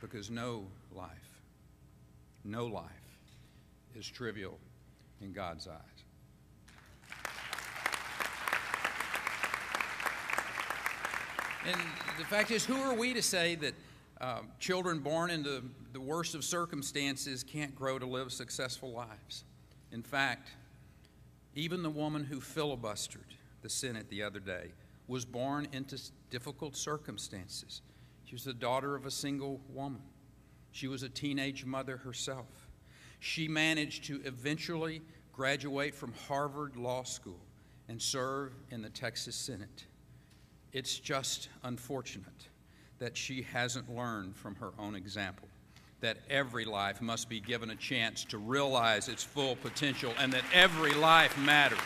because no life, no life is trivial in God's eyes. And the fact is, who are we to say that um, children born into the worst of circumstances can't grow to live successful lives? In fact, even the woman who filibustered the Senate the other day was born into difficult circumstances. She was the daughter of a single woman. She was a teenage mother herself. She managed to eventually graduate from Harvard Law School and serve in the Texas Senate. It's just unfortunate that she hasn't learned from her own example that every life must be given a chance to realize its full potential and that every life matters.